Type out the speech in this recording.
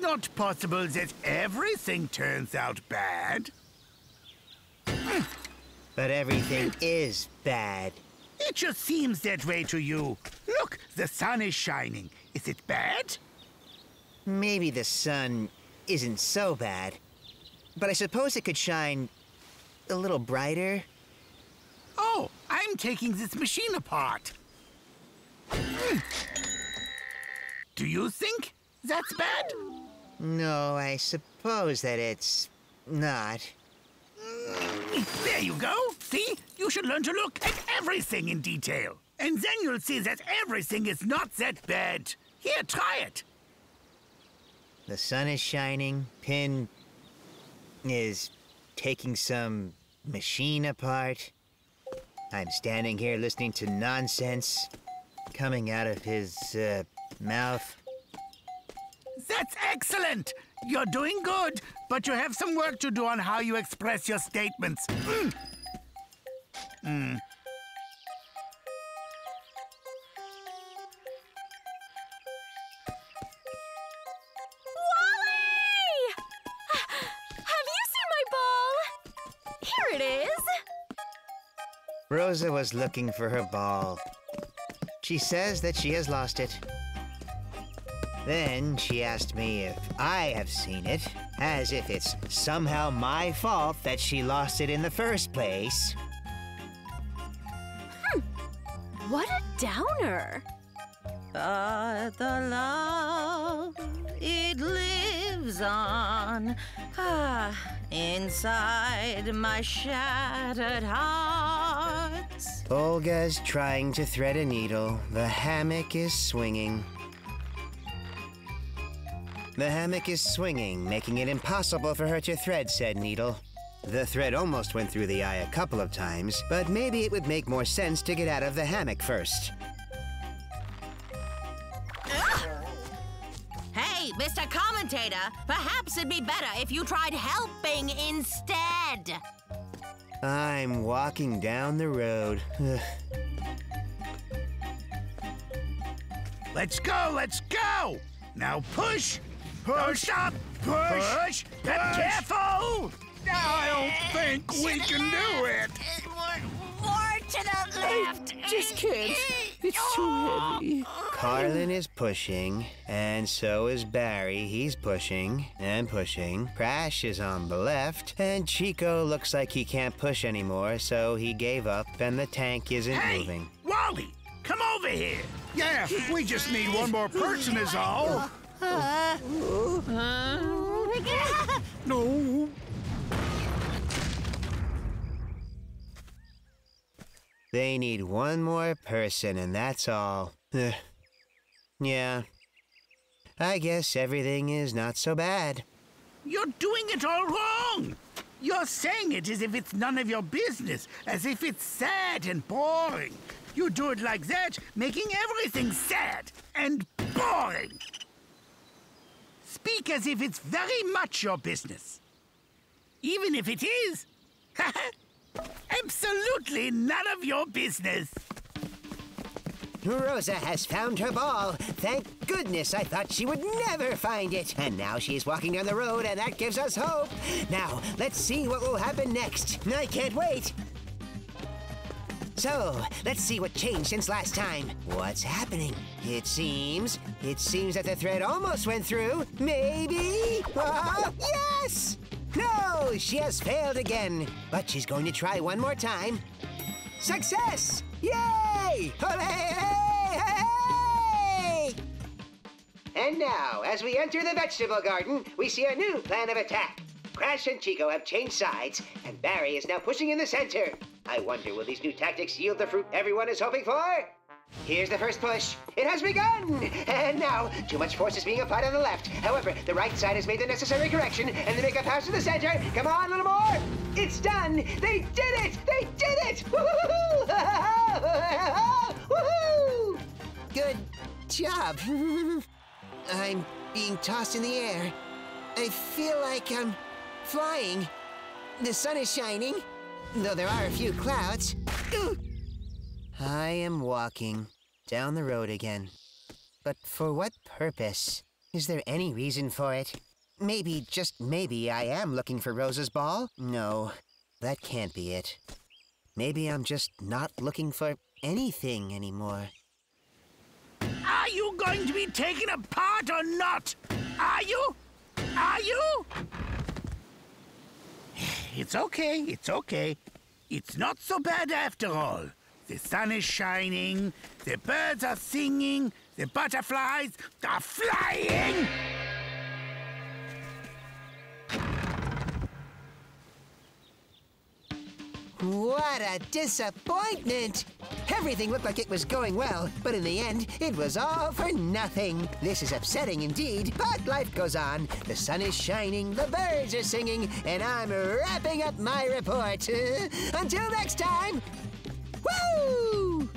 not possible that everything turns out bad. But everything is bad. It just seems that way to you. Look, the sun is shining. Is it bad? Maybe the sun isn't so bad. But I suppose it could shine a little brighter. Oh, I'm taking this machine apart. Hmm. Do you think that's bad? No, I suppose that it's not. There you go. See? You should learn to look at everything in detail. And then you'll see that everything is not that bad. Here, try it. The sun is shining. Pin is taking some machine apart. I'm standing here listening to nonsense coming out of his uh, mouth. That's excellent. You're doing good, but you have some work to do on how you express your statements. Mm. Mm. Wally! Have you seen my ball? Here it is. Rosa was looking for her ball. She says that she has lost it. Then she asked me if I have seen it, as if it's somehow my fault that she lost it in the first place. What a downer. But the love, it lives on. Ah, inside my shattered heart. Olga's trying to thread a needle. The hammock is swinging. The hammock is swinging, making it impossible for her to thread said needle. The thread almost went through the eye a couple of times, but maybe it would make more sense to get out of the hammock first. Hey, Mr. Commentator, perhaps it'd be better if you tried helping instead. I'm walking down the road. Let's go, let's go! Now push! Push! Don't stop! Push! Push! Be careful! I don't think we can do it! More, more to the left. Just can't. It's too oh. heavy. Carlin is pushing, and so is Barry. He's pushing and pushing. Krash is on the left, and Chiko looks like he can't push anymore, so he gave up, and the tank isn't Hey! moving. Wally! Come over here! Yeah, we just need one more person is all. No. They need one more person, and that's all. Ugh. yeah. I guess everything is not so bad. You're doing it all wrong! You're saying it as if it's none of your business, as if it's sad and boring. You do it like that, making everything sad and boring. Speak as if it's very much your business. Even if it is. Absolutely none of your business. Rosa has found her ball. Thank goodness I thought she would never find it. And now she's walking down the road, and that gives us hope. Now, let's see what will happen next. I can't wait. So, let's see what changed since last time. What's happening? It seems, it seems that the thread almost went through. Maybe? Ah, yes! No, she has failed again. But she's going to try one more time. Success! Yay! Hooray! And now, as we enter the vegetable garden, we see a new plan of attack. Krash and Chiko have changed sides, and Barry is now pushing in the center. I wonder, will these new tactics yield the fruit everyone is hoping for? Here's the first push. It has begun! And now, too much force is being applied on the left. However, the right side has made the necessary correction, and they make a pass to the center. Come on, a little more! It's done! They did it! They did it! Woohoo! Good job. I'm being tossed in the air. I feel like I'm flying. The sun is shining, though there are a few clouds. I am walking down the road again. But for what purpose? Is there any reason for it? Maybe, just maybe, I am looking for Rosa's ball? No, that can't be it. Maybe I'm just not looking for anything anymore. Are you going to be taken apart or not? Are you? Are you? It's okay, it's okay. It's not so bad after all. The sun is shining, the birds are singing, the butterflies are flying! What a disappointment! Everything looked like it was going well, but in the end, it was all for nothing. This is upsetting indeed, but life goes on. The sun is shining, the birds are singing, and I'm wrapping up my report. Until next time, woo!